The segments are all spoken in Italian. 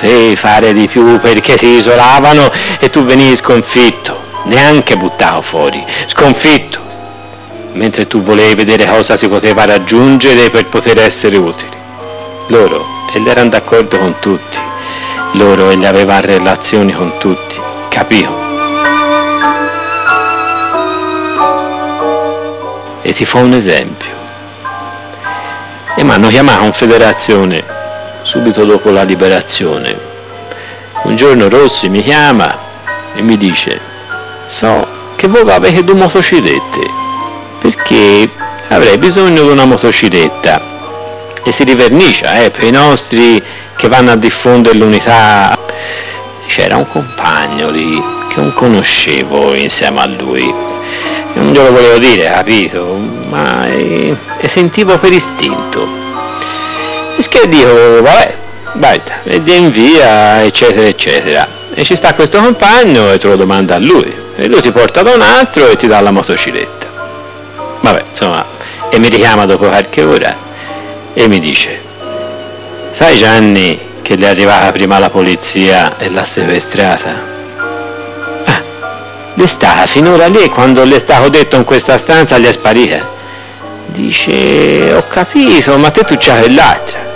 potevi fare di più perché si isolavano e tu venivi sconfitto, neanche buttato fuori, sconfitto, mentre tu volevi vedere cosa si poteva raggiungere per poter essere utili. Loro, ed erano d'accordo con tutti, loro e le aveva relazioni con tutti, capivo? E ti fa un esempio. E mi hanno chiamato in federazione subito dopo la liberazione. Un giorno Rossi mi chiama e mi dice, so che voi avete due motociclette, perché avrei bisogno di una motocicletta e si rivernicia eh, per i nostri che vanno a diffondere l'unità. C'era un compagno lì che non conoscevo insieme a lui. Non glielo volevo dire, capito? Ma e, e sentivo per istinto. Che dico, vabbè, vai, vedi in via, eccetera, eccetera. E ci sta questo compagno e te lo domanda a lui. E lui ti porta da un altro e ti dà la motocicletta. Vabbè, insomma, e mi richiama dopo qualche ora e mi dice, sai Gianni che le è arrivata prima la polizia e l'ha sequestrata? Ah, le è stata finora lì quando le stato detto in questa stanza gli è sparita. Dice, ho capito, ma te tu c'hai quell'altra.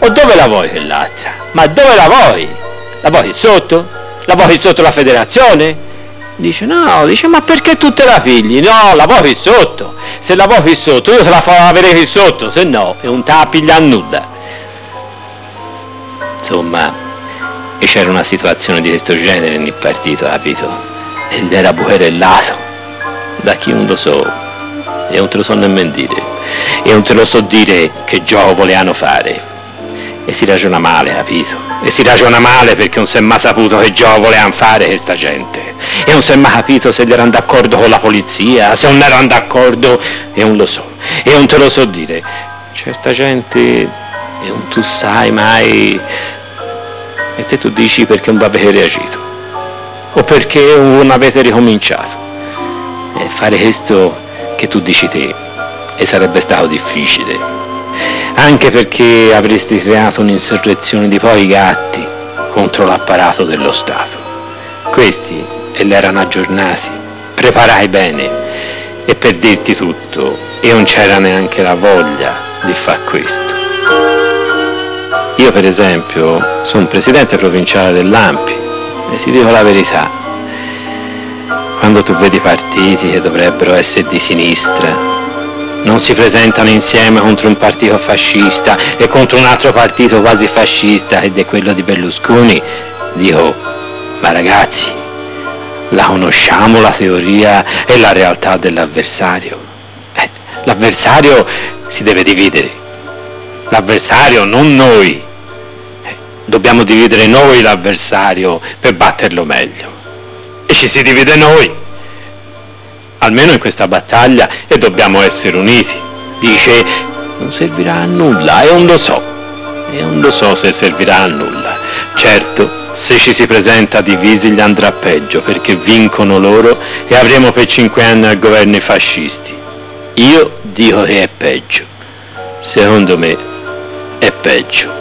O dove la vuoi quell'altra? Ma dove la vuoi? La vuoi sotto? La vuoi sotto la federazione? Dice no, dice ma perché tu te la pigli? No, la vuoi qui sotto. Se la vuoi qui sotto, io te la farò avere qui sotto, se no, un te la piglia a nuda. Insomma, c'era una situazione di questo genere nel partito, capito? Ed era bucherellato da chi non lo so, e non te lo so nemmeno dire, e non te lo so dire che gioco volevano fare. E si ragiona male, capito? E si ragiona male perché non si è mai saputo che gioco volevano fare questa gente. E non si è mai capito se erano d'accordo con la polizia, se non erano d'accordo, e non lo so. E non te lo so dire. Certa gente, e non tu sai mai, e te tu dici perché non avete reagito. O perché non avete ricominciato. E fare questo che tu dici te, e sarebbe stato difficile anche perché avresti creato un'insurrezione di poi gatti contro l'apparato dello Stato. Questi, e l'erano aggiornati, preparai bene, e per dirti tutto, e non c'era neanche la voglia di far questo. Io per esempio sono presidente provinciale dell'Ampi e ti dico la verità, quando tu vedi partiti che dovrebbero essere di sinistra non si presentano insieme contro un partito fascista e contro un altro partito quasi fascista ed è quello di Berlusconi, dico, ma ragazzi, la conosciamo la teoria e la realtà dell'avversario. Eh, l'avversario si deve dividere, l'avversario non noi. Eh, dobbiamo dividere noi l'avversario per batterlo meglio. E ci si divide noi almeno in questa battaglia, e dobbiamo essere uniti. Dice, non servirà a nulla, e non lo so, e non lo so se servirà a nulla. Certo, se ci si presenta divisi gli andrà peggio, perché vincono loro e avremo per cinque anni al governo i fascisti. Io dico che è peggio. Secondo me è peggio.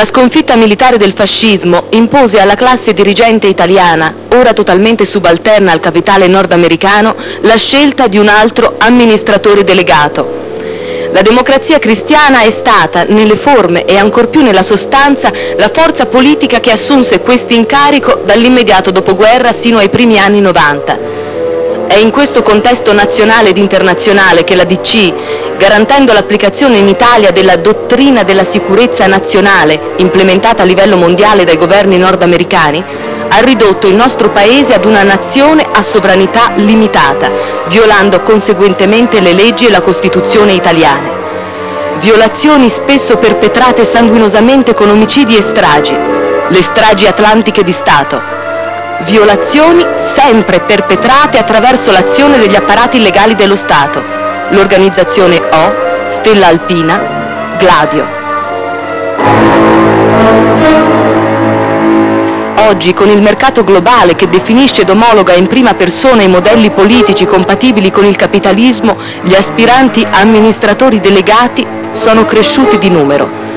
La sconfitta militare del fascismo impose alla classe dirigente italiana, ora totalmente subalterna al capitale nordamericano, la scelta di un altro amministratore delegato. La democrazia cristiana è stata, nelle forme e ancor più nella sostanza, la forza politica che assunse questo incarico dall'immediato dopoguerra sino ai primi anni 90. È in questo contesto nazionale ed internazionale che la DC, garantendo l'applicazione in Italia della dottrina della sicurezza nazionale implementata a livello mondiale dai governi nordamericani, ha ridotto il nostro Paese ad una nazione a sovranità limitata, violando conseguentemente le leggi e la Costituzione italiane. Violazioni spesso perpetrate sanguinosamente con omicidi e stragi, le stragi atlantiche di Stato. Violazioni sempre perpetrate attraverso l'azione degli apparati legali dello Stato, l'organizzazione O, Stella Alpina, Gladio. Oggi, con il mercato globale che definisce ed omologa in prima persona i modelli politici compatibili con il capitalismo, gli aspiranti amministratori delegati sono cresciuti di numero.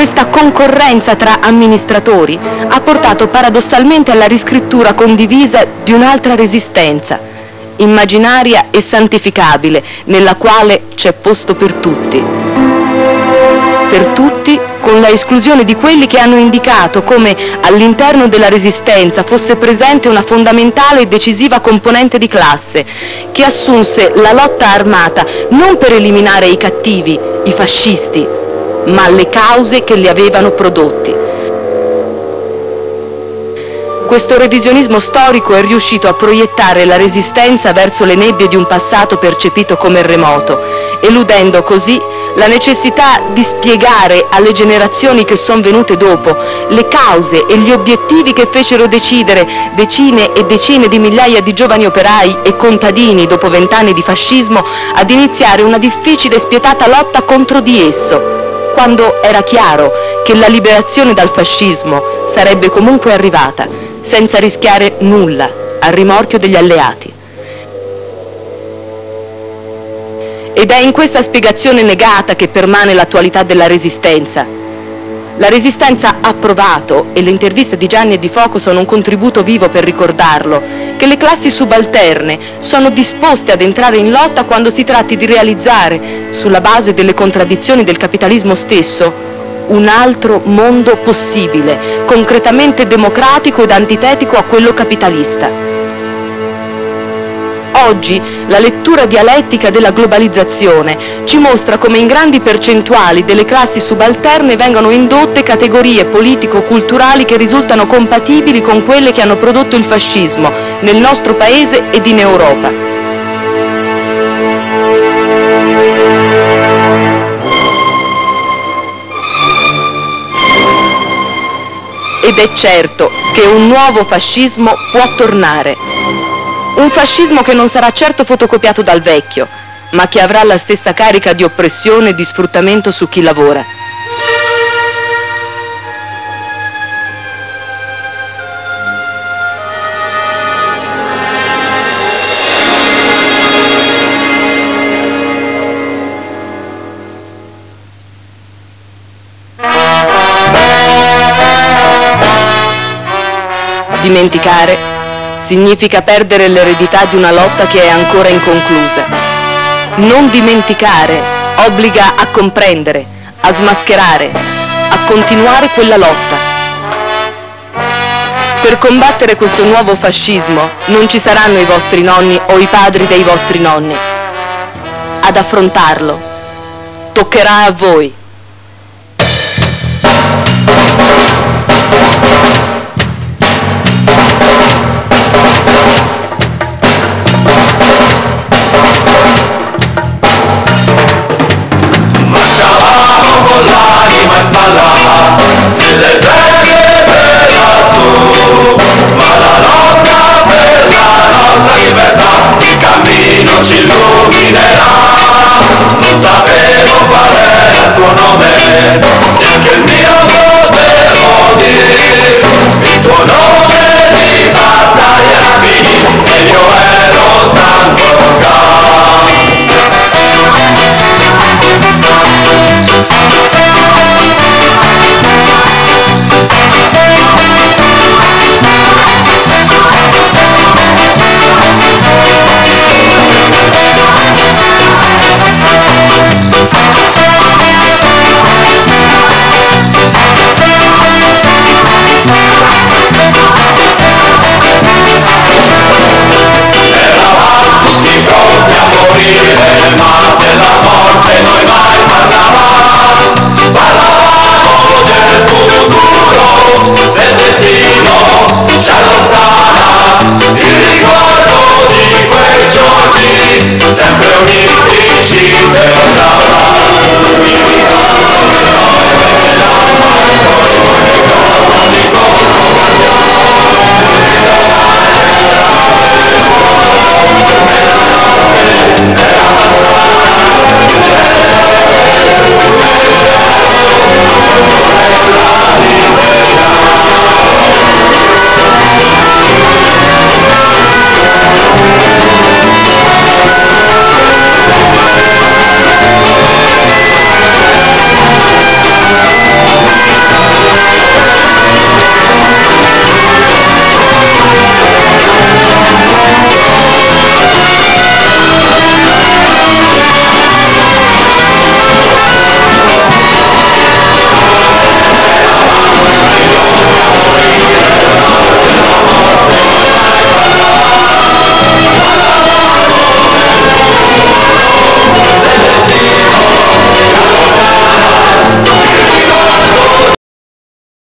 Questa concorrenza tra amministratori ha portato paradossalmente alla riscrittura condivisa di un'altra resistenza, immaginaria e santificabile, nella quale c'è posto per tutti. Per tutti con la esclusione di quelli che hanno indicato come all'interno della resistenza fosse presente una fondamentale e decisiva componente di classe, che assunse la lotta armata non per eliminare i cattivi, i fascisti, ma le cause che li avevano prodotti. Questo revisionismo storico è riuscito a proiettare la resistenza verso le nebbie di un passato percepito come remoto, eludendo così la necessità di spiegare alle generazioni che sono venute dopo le cause e gli obiettivi che fecero decidere decine e decine di migliaia di giovani operai e contadini dopo vent'anni di fascismo ad iniziare una difficile e spietata lotta contro di esso, quando era chiaro che la liberazione dal fascismo sarebbe comunque arrivata, senza rischiare nulla, al rimorchio degli alleati. Ed è in questa spiegazione negata che permane l'attualità della Resistenza. La Resistenza ha provato, e le interviste di Gianni e di Foco sono un contributo vivo per ricordarlo, che le classi subalterne sono disposte ad entrare in lotta quando si tratti di realizzare, sulla base delle contraddizioni del capitalismo stesso, un altro mondo possibile, concretamente democratico ed antitetico a quello capitalista. Oggi la lettura dialettica della globalizzazione ci mostra come in grandi percentuali delle classi subalterne vengano indotte categorie politico-culturali che risultano compatibili con quelle che hanno prodotto il fascismo nel nostro Paese ed in Europa. ed è certo che un nuovo fascismo può tornare. Un fascismo che non sarà certo fotocopiato dal vecchio, ma che avrà la stessa carica di oppressione e di sfruttamento su chi lavora. Dimenticare significa perdere l'eredità di una lotta che è ancora inconclusa. Non dimenticare obbliga a comprendere, a smascherare, a continuare quella lotta. Per combattere questo nuovo fascismo non ci saranno i vostri nonni o i padri dei vostri nonni. Ad affrontarlo toccherà a voi.